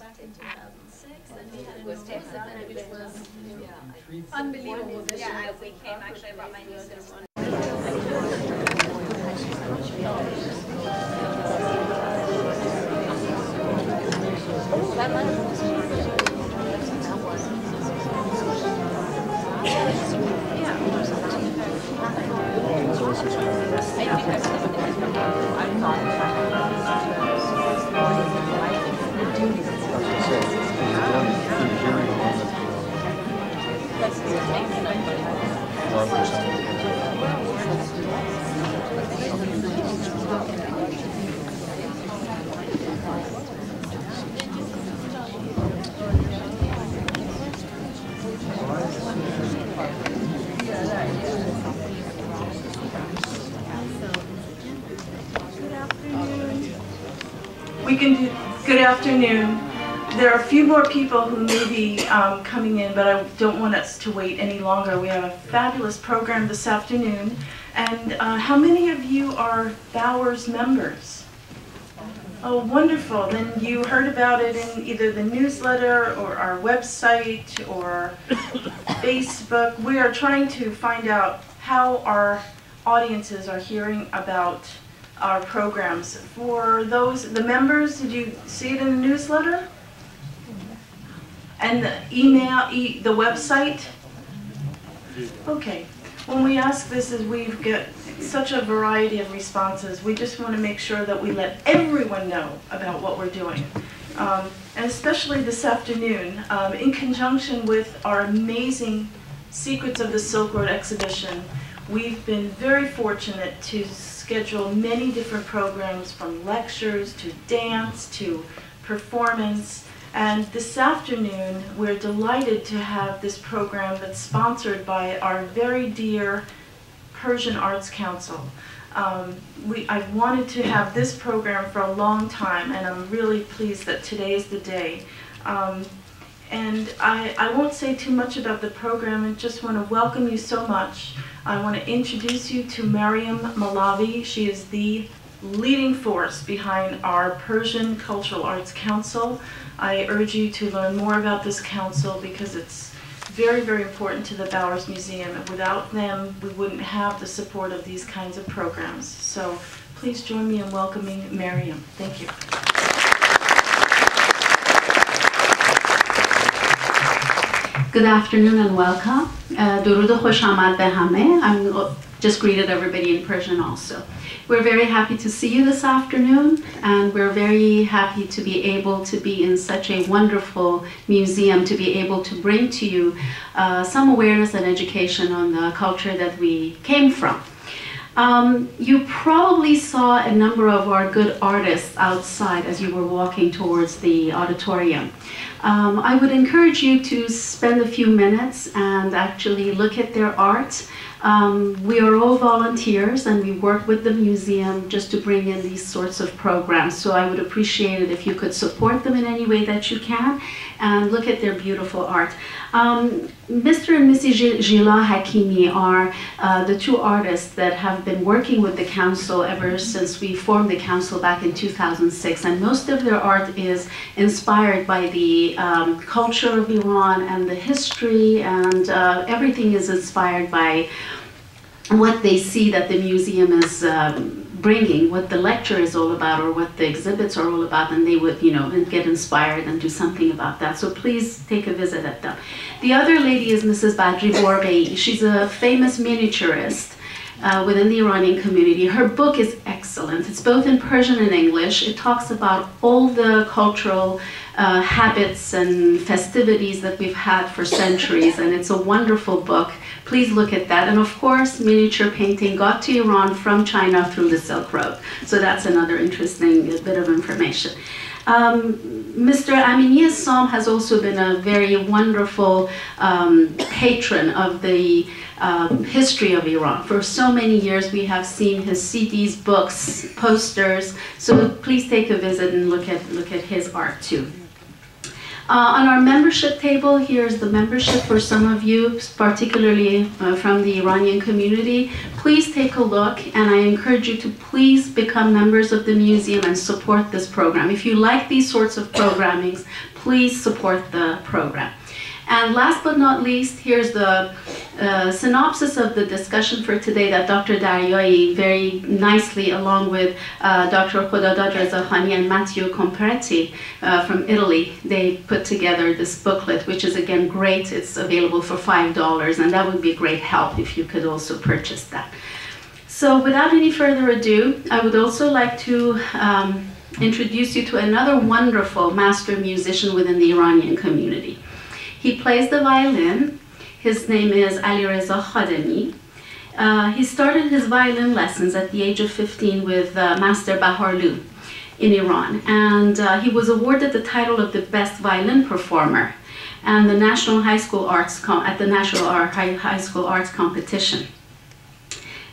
Back in 2006, and we had was unbelievable. Yeah, we came actually, I brought my nieces. We can do, good afternoon. There are a few more people who may be um, coming in, but I don't want us to wait any longer. We have a fabulous program this afternoon. And uh, how many of you are Bowers members? Oh, wonderful. Then you heard about it in either the newsletter or our website or Facebook. We are trying to find out how our audiences are hearing about our programs. For those, the members, did you see it in the newsletter? And the email, e- the website? Okay. When we ask this is we get such a variety of responses. We just want to make sure that we let everyone know about what we're doing. Um, and especially this afternoon, um, in conjunction with our amazing Secrets of the Silk Road exhibition, we've been very fortunate to schedule many different programs from lectures to dance to performance. And this afternoon, we're delighted to have this program that's sponsored by our very dear Persian Arts Council. Um, we, I've wanted to have this program for a long time, and I'm really pleased that today is the day. Um, and I, I won't say too much about the program, I just want to welcome you so much. I want to introduce you to Maryam Molavi. She is the leading force behind our Persian Cultural Arts Council. I urge you to learn more about this council because it's very, very important to the Bowers Museum. And without them, we wouldn't have the support of these kinds of programs. So please join me in welcoming Mariam. Thank you. Good afternoon and welcome. Uh, درود خوش آمد به همه. I'm just greeted everybody in Persian also. We're very happy to see you this afternoon and we're very happy to be able to be in such a wonderful museum to be able to bring to you uh, some awareness and education on the culture that we came from. Um, you probably saw a number of our good artists outside as you were walking towards the auditorium. Um, I would encourage you to spend a few minutes and actually look at their art. Um, we are all volunteers and we work with the museum just to bring in these sorts of programs. So I would appreciate it if you could support them in any way that you can and look at their beautiful art. Um, Mr. and Mrs. Gila Hakimi are uh, the two artists that have been working with the council ever since we formed the council back in 2006. And most of their art is inspired by the um, culture of Iran and the history, and uh, everything is inspired by what they see that the museum is um, bringing, what the lecture is all about, or what the exhibits are all about, and they would, you know, get inspired and do something about that. So please take a visit at them. The other lady is Mrs. Badri Borghei. She's a famous miniaturist. Uh, within the Iranian community. Her book is excellent. It's both in Persian and English. It talks about all the cultural uh, habits and festivities that we've had for centuries, and it's a wonderful book. Please look at that. And of course, miniature painting got to Iran from China through the Silk Road. So that's another interesting bit of information. Um, Mr. Amini Assam has also been a very wonderful um, patron of the um, history of Iran. For so many years, we have seen his CDs, books, posters. So please take a visit and look at look at his art too. Uh, on our membership table, here's the membership for some of you, particularly uh, from the Iranian community. Please take a look, and I encourage you to please become members of the museum and support this program. If you like these sorts of programmings, please support the program. And last but not least, here's the uh, synopsis of the discussion for today that Dr. Daryaee very nicely, along with uh, Dr. Khodadad Rezakhani and Matteo Compareti uh, from Italy, they put together this booklet, which is again great. It's available for $5, and that would be great help if you could also purchase that. So without any further ado, I would also like to um, introduce you to another wonderful master musician within the Iranian community. He plays the violin. His name is Ali Reza Khademi. Uh, he started his violin lessons at the age of 15 with uh, Master Baharlu in Iran, and uh, he was awarded the title of the best violin performer and the National High School Arts at the National High, High School Arts Competition.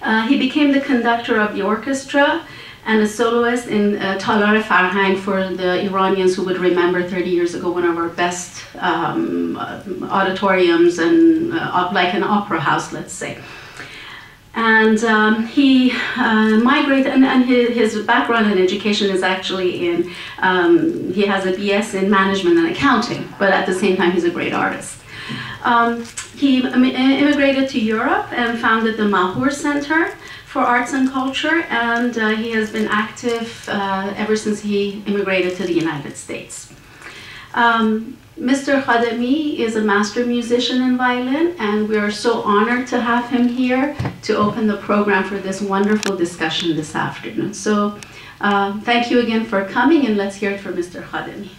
Uh, he became the conductor of the orchestra and a soloist in uh, Talar Farhang for the Iranians who would remember 30 years ago one of our best um, auditoriums and uh, like an opera house, let's say. And um, he uh, migrated, and, and his, his, background in education is actually in, um, he has a BS in management and accounting, but at the same time, he's a great artist. Um, he immigrated to Europe and founded the Mahur Center, for arts and culture, and uh, he has been active uh, ever since he immigrated to the United States. Um, Mr. Khademi is a master musician in violin, and we are so honored to have him here to open the program for this wonderful discussion this afternoon. So uh, thank you again for coming, and let's hear it from Mr. Khademi.